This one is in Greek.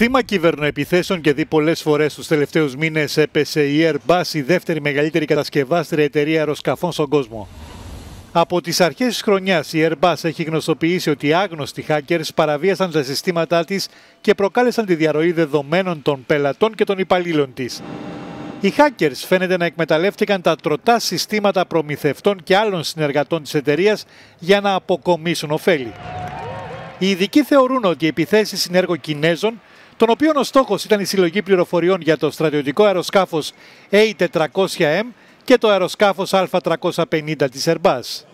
Θύμα κυβερνοεπιθέσεων και δει πολλές φορές τους τελευταίους μήνες έπεσε η Airbus, η δεύτερη μεγαλύτερη κατασκευάστρια εταιρεία αεροσκαφών στον κόσμο. Από τις αρχές της χρονιάς, η Airbus έχει γνωστοποιήσει ότι άγνωστοι hackers παραβίασαν τα συστήματά της και προκάλεσαν τη διαρροή δεδομένων των πελατών και των υπαλλήλων της. Οι hackers φαίνεται να εκμεταλλεύτηκαν τα τροτά συστήματα προμηθευτών και άλλων συνεργατών της εταιρείας για να αποκομίσουν ωφέλη. Οι ειδικοί θεωρούν ότι οι επιθέσεις είναι έργο Κινέζων, των οποίων ο στόχος ήταν η συλλογή πληροφοριών για το στρατιωτικό αεροσκάφος A400M και το αεροσκάφος Α350 της Airbus.